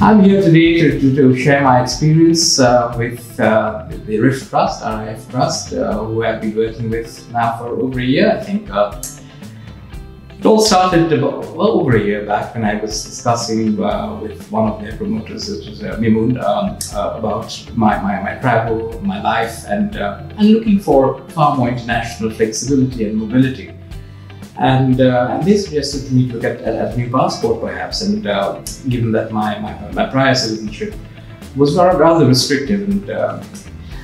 I'm here today to, to, to share my experience uh, with uh, the RIF Trust, RIF Trust, uh, who I've been working with now for over a year. I think uh, it all started about, well over a year back when I was discussing uh, with one of their promoters, which is uh, Mimoun, um, about my, my, my travel, my life, and, and looking for far more international flexibility and mobility. And, uh, and they suggested me to look at, at, a new passport perhaps. And uh, given that my, my, my, prior citizenship was rather restrictive and uh,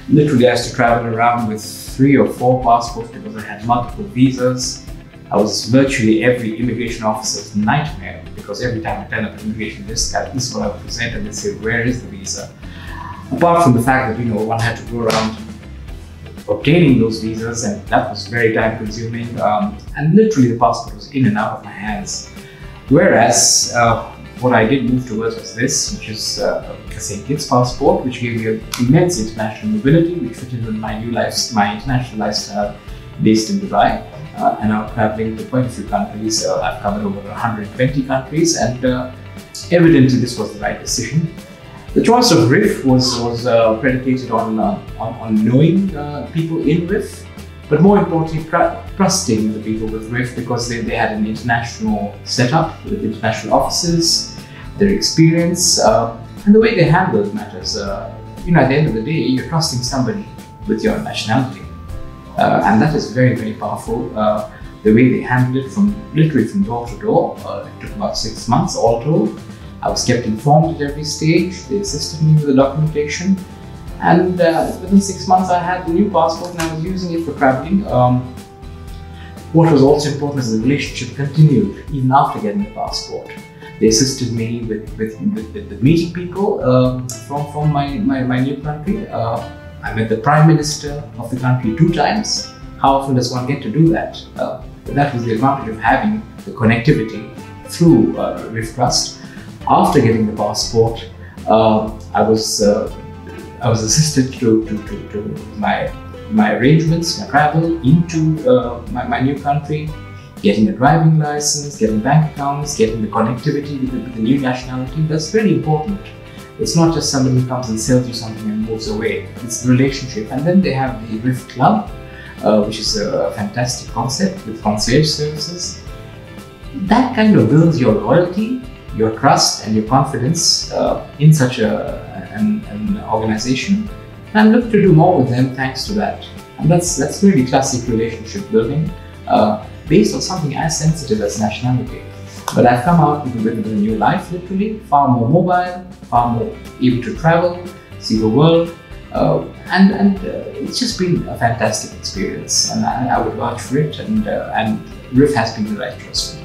literally I used to travel around with three or four passports because I had multiple visas. I was virtually every immigration officer's nightmare because every time I turn up an immigration desk, this is what I would present and they say, where is the visa? Apart from the fact that, you know, one had to go around obtaining those visas, and that was very time consuming. Um, and literally, the passport was in and out of my hands. Whereas, uh, what I did move towards was this, which is uh, a St. Kitts passport, which gave me immense international mobility, which fitted with my new life, my international lifestyle based in Dubai. Uh, and I'm traveling to quite a few countries. Uh, I've covered over 120 countries, and uh, evidently, this was the right decision. The choice of RIF was, was uh, predicated on, uh, on, on, knowing uh, people in RIF, but more importantly, trusting the people with RIF because they, they had an international setup with international offices, their experience, uh, and the way they handled matters. Uh, you know, at the end of the day, you're trusting somebody with your nationality. Uh, and that is very, very powerful. the way they handled it from literally from door to door, it took about six months all told. I was kept informed at every stage. They assisted me with the documentation. And uh, within six months, I had the new passport and I was using it for traveling. Um, what was also important is the relationship continued even after getting the passport. They assisted me with, with, with, with meeting people uh, from, from my, my, my new country. Uh, I met the Prime Minister of the country two times. How often does one get to do that? Uh, that was the advantage of having the connectivity through uh, RIF Trust. After getting the passport, uh, I was uh, I was assisted to, to, to, to, my my arrangements, my travel into uh, my, my, new country, getting a driving license, getting bank accounts, getting the connectivity with the, with the new nationality. That's very important. It's not just somebody who comes and sells you something and moves away. It's relationship. And then they have the Rift Club, uh, which is a fantastic concept with concierge services. That kind of builds your loyalty your trust and your confidence uh, in such a, an, an, organization and look to do more with them thanks to that. And that's, that's really classic relationship building uh, based on something as sensitive as nationality. But I've come out with, with a new life, literally, far more mobile, far more able to travel, see the world, uh, and and uh, it's just been a fantastic experience, and I, I would vouch for it. And uh, and RIF has been the right choice for me.